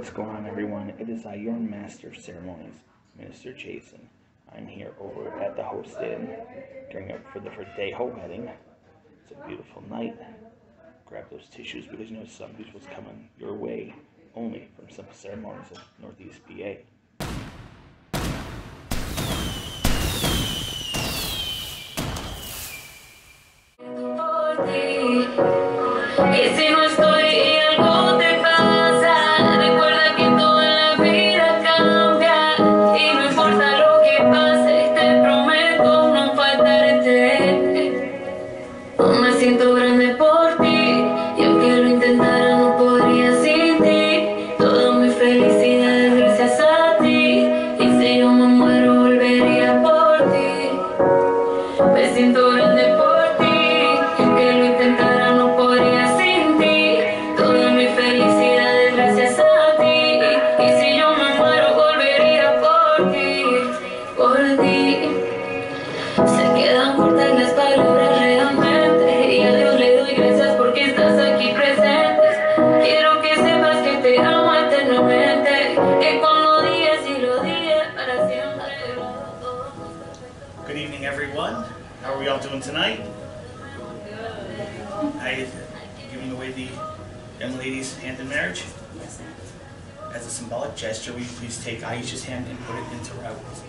What's going on, everyone? It is I, your master of ceremonies, Minister Jason. I'm here over at the Host Inn during up for the Verdejo wedding. It's a beautiful night. Grab those tissues because you know some people's coming your way only from Simple Ceremonies of Northeast PA. ti. Tonight? I giving away the young lady's hand in marriage. As a symbolic gesture, will you please take Iesha's hand and put it into Raul's?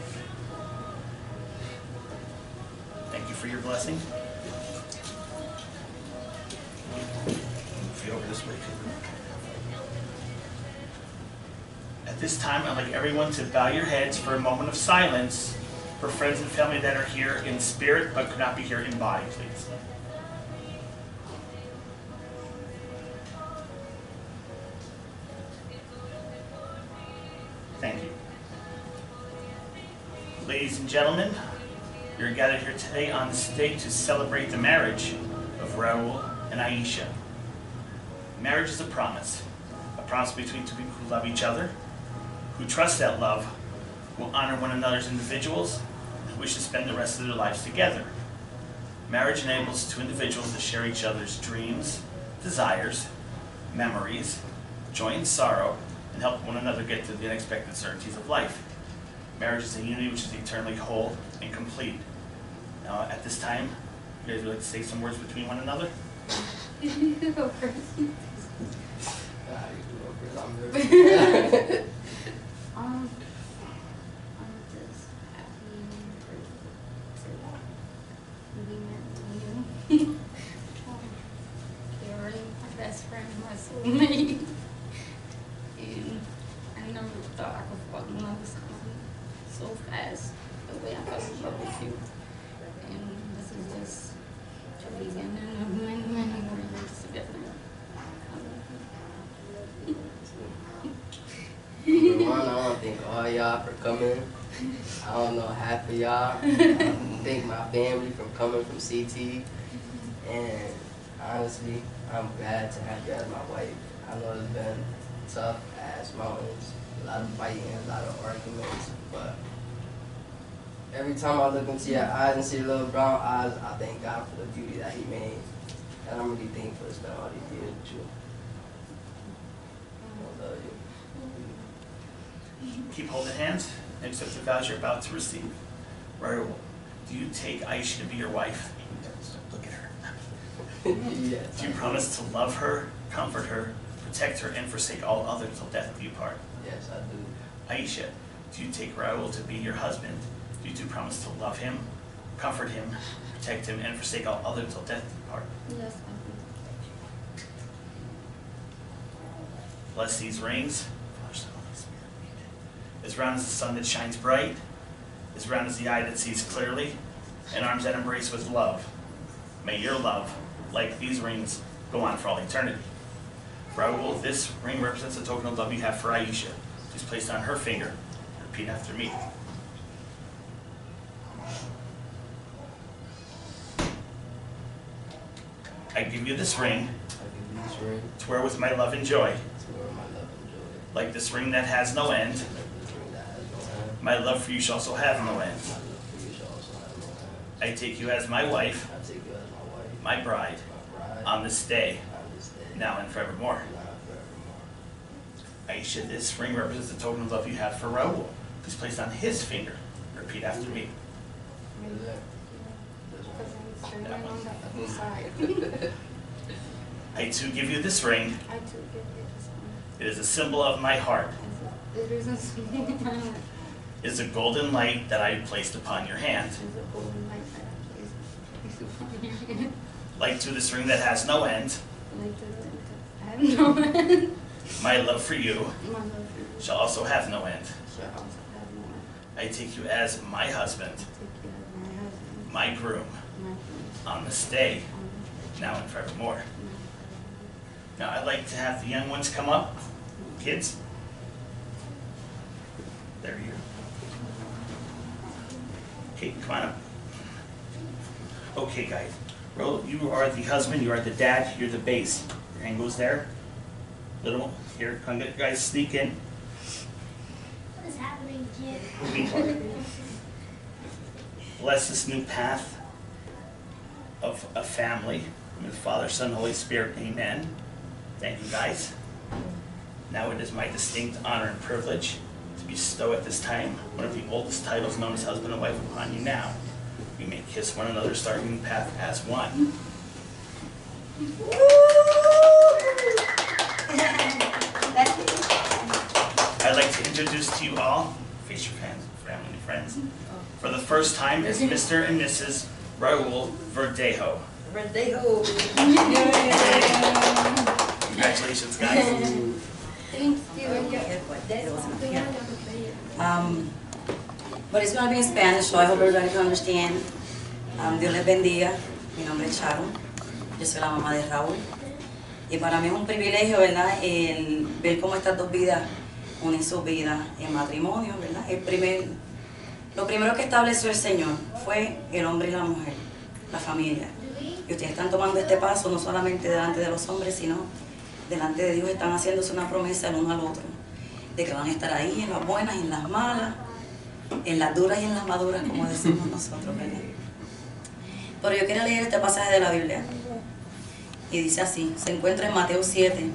Thank you for your blessing. Move you over this way. At this time, I'd like everyone to bow your heads for a moment of silence for friends and family that are here in spirit but could not be here in body, please. Thank you. Ladies and gentlemen, you're gathered here today on this day to celebrate the marriage of Raul and Iesha. Marriage is a promise, a promise between two people who love each other, who trust that love, who honor one another as individuals, wish to spend the rest of their lives together. Marriage enables two individuals to share each other's dreams, desires, memories, joy and sorrow, and help one another get to the unexpected certainties of life. Marriage is a unity which is eternally whole and complete. Now, at this time, you guys would like to say some words between one another? Um, I'm just happy for to be married to really my best friend, my soulmate. And I never thought I could fall in love so fast, the way I fell in love with you. And this is just the beginning of many, many more years together. One, I want to thank all y'all for coming. I don't know half of y'all. I thank my family for coming from CT. And honestly, I'm glad to have you as my wife. I know it's been tough as mountains, a lot of fighting, a lot of arguments, but every time I look into your eyes and see the little brown eyes, I thank God for the beauty that He made. And I'm really thankful to spend all these years with you. I love you. Keep holding hands and accept the vows you're about to receive. Raul, do you take Iesha to be your wife? Look at her. yes. Do you promise to love her, comfort her, protect her, and forsake all others till death do you part? Yes, I do. Iesha, do you take Raul to be your husband? Do you two promise to love him, comfort him, protect him, and forsake all others till death do you part? Yes, I do. Bless these rings. Father, Son, Holy Spirit. Amen. As round as the sun that shines bright, as round as the eye that sees clearly, and arms that embrace with love. May your love, like these rings, go on for all eternity. Raul, this ring represents the token of love you have for Iesha. Just place it on her finger. Repeat after me. I give you this ring I give you this ring to wear with my love and joy, to wear my love and joy. like this ring that has no end. Like this ring that has no end. My love for you shall also have no end. My love for you shall also have no end. I take you as my wife, I take you as my bride, on this day, on this day, now and forevermore. Iesha, this ring represents the token of love you have for Raul. Please place it on his finger. Repeat after me. I'm standing on the other side. I too give you this ring. I do give you. It is a symbol of my heart. It isn't something my heart. It is a golden light that I placed upon your hand. It's a golden light that I place place upon your hand. Like to this ring that has no end, Like the, I have no end. my love for you My love for you shall also have no end. shall also have no end. I take you as my husband, Take you as my husband, my groom, my friend, on this day, now and forevermore. Now, I'd like to have the young ones come up. Kids? There you Okay, come on up. Okay, guys. Ro, you are the husband, you are the dad, you're the base. Your hand goes there. Little, here, come get guys, sneak in. What is happening, kid? Bless this new path of a family. The Father, Son, Holy Spirit, amen. Thank you, guys. Now it is my distinct honor and privilege to bestow at this time one of the oldest titles known as husband and wife upon you now. You may kiss one another, starting the path as one. I'd like to introduce to you all, face your fans, family and friends, for the first time is Mr. and Mrs. Raul Verdejo. Verdejo. Congratulations, guys. Thank you. Um, but it's gonna be in Spanish, so I hope everybody can understand. Um, Dios les bendiga. Mi nombre es Sharon. Yo soy la mamá de Raúl. Y para mí es un privilegio, ¿verdad? El ver cómo estas dos vidas unen sus vidas en matrimonio, ¿verdad? Lo primero que estableció el Señor fue el hombre y la mujer, la familia. Y ustedes están tomando este paso no solamente delante de los hombres, sino delante de Dios están haciéndose una promesa el uno al otro, de que van a estar ahí en las buenas y en las malas, en las duras y en las maduras, como decimos nosotros. Pero yo quiero leer este pasaje de la Biblia. Y dice así, se encuentra en Mateo 7,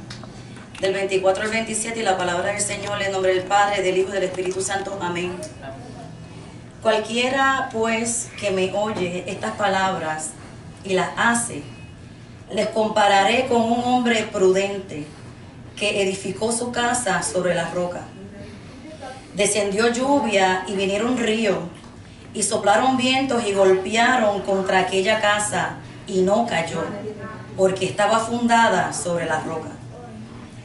del 24 al 27, y la palabra del Señor en nombre del Padre, del Hijo y del Espíritu Santo. Amén. Cualquiera pues que me oye estas palabras y las hace, les compararé con un hombre prudente que edificó su casa sobre la roca. Descendió lluvia y vinieron ríos y soplaron vientos y golpearon contra aquella casa y no cayó, porque estaba fundada sobre la roca.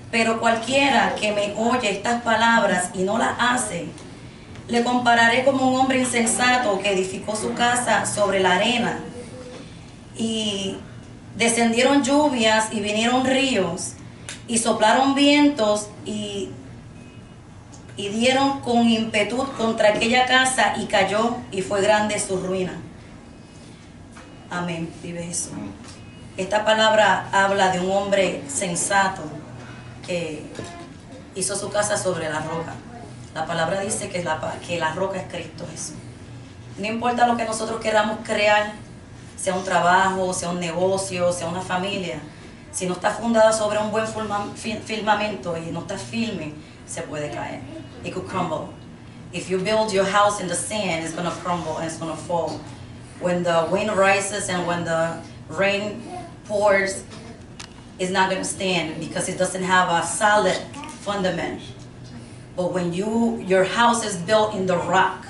Pero cualquiera que me oye estas palabras y no las hace, le compararé como un hombre insensato que edificó su casa sobre la arena. Y descendieron lluvias y vinieron ríos y soplaron vientos y, y dieron con impetu contra aquella casa y cayó y fue grande su ruina. Amén, vive Jesús. Esta palabra habla de un hombre sensato que hizo su casa sobre la roca. La palabra dice que la, que la roca es Cristo Jesús. No importa lo que nosotros queramos crear, sea un trabajo, sea un negocio, sea una familia, si no está fundada sobre un buen firma- fi- firmamento y no está firme, se puede caer. It could crumble. If you build your house in the sand, it's going to crumble and it's going to fall. When the wind rises and when the rain pours, it's not going to stand because it doesn't have a solid fundament. But when you your house is built in the rock,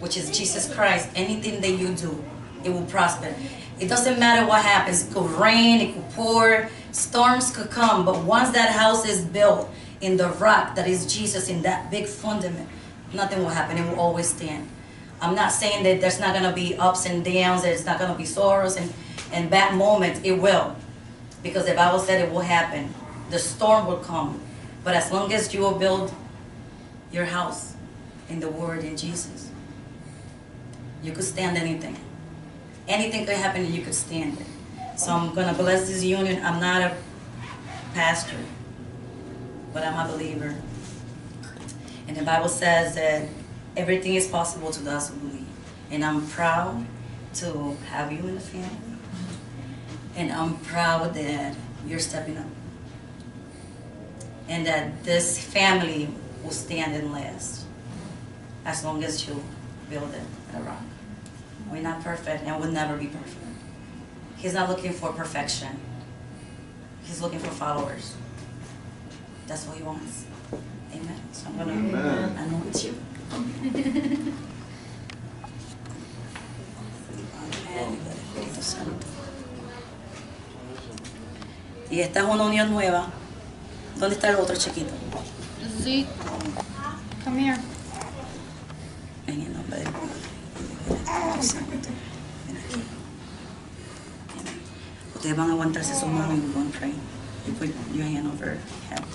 which is Jesus Christ, anything that you do, it will prosper. It doesn't matter what happens. It could rain, it could pour, storms could come, but once that house is built in the rock that is Jesus in that big fundament, nothing will happen. It will always stand. I'm not saying that there's not gonna be ups and downs, there's not gonna be sorrows and, and bad moments. It will. Because the Bible said it will happen. The storm will come. But as long as you will build your house in the Word in Jesus, you could stand anything. Anything could happen and you could stand it. So I'm gonna bless this union. I'm not a pastor, but I'm a believer. And the Bible says that everything is possible to those who believe. And I'm proud to have you in the family. And I'm proud that you're stepping up. and that this family will stand and last as long as you build it in a rock. We're not perfect and we'll never be perfect. He's not looking for perfection. He's looking for followers. That's what he wants. Amen. So I'm gonna Amen. anoint you. Y esta es una unión nueva. ¿Dónde está el otro chiquito? Sí. Come here. En el nombre del Padre, y del Espíritu Santo. Ven aquí. Amén. Ustedes van a aguantarse su mano y we're going to pray. You put your hand over him.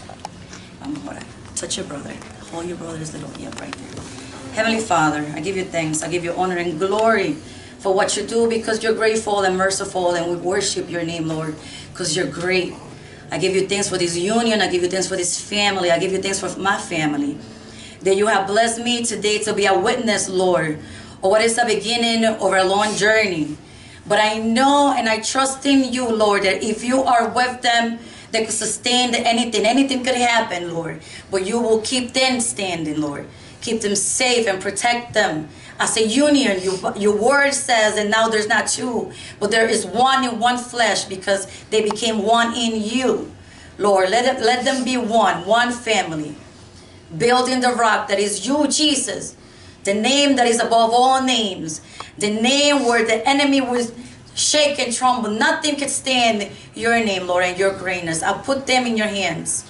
Touch your brother. Hold your brother's little ear right there. Heavenly Father, I give you thanks. I give you honor and glory for what you do because you're grateful and merciful and we worship your name, Lord, because you're great. I give you thanks for this union. I give you thanks for this family. I give you thanks for my family that you have blessed me today to be a witness, Lord, of what is the beginning of a long journey. But I know and I trust in you, Lord, that if you are with them, they could sustain anything. Anything could happen, Lord. But you will keep them standing, Lord. Keep them safe and protect them. As a union, you, your word says, and now there's not two, but there is one in one flesh because they became one in you. Lord, let, it, let them be one, one family building the rock that is you, Jesus, the name that is above all names, the name where the enemy was shake and tremble. Nothing can stand your name, Lord, and your greatness. I put them in your hands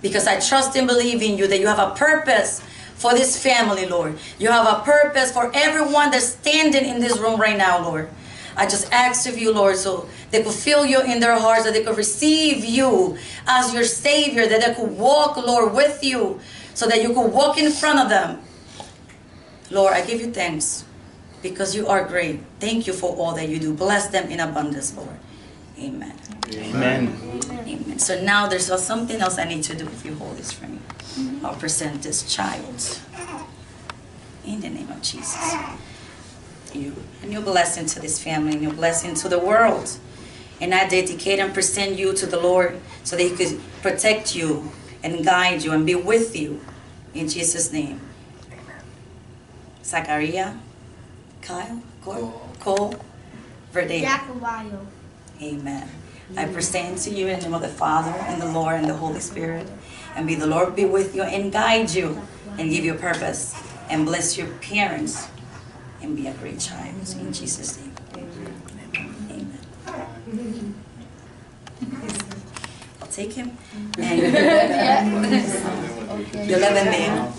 because I trust and believe in you that you have a purpose for this family, Lord. You have a purpose for everyone that's standing in this room right now, Lord. I just ask of you, Lord, so they could feel you in their hearts, that they could receive you as your Savior, that they could walk, Lord, with you, so that you could walk in front of them. Lord, I give you thanks because you are great. Thank you for all that you do. Bless them in abundance, Lord. Amen. Amen. Amen. Amen. So now there's something else I need to do if you hold this for me. I'll present this child. In the name of Jesus. You and your blessing to this family and your blessing to the world. And I dedicate and present you to the Lord so that He could protect you and guide you and be with you. In Jesus' name. Amen. Zachariah, Kyle, Cole, Cole Verdea. Jacobayo. Amen. I present to you in the name of the Father and the Lord and the Holy Spirit. And be the Lord be with you and guide you and give you a purpose and bless your parents and be a great child. In Jesus' name. Amen. I'll take him. And you live in there.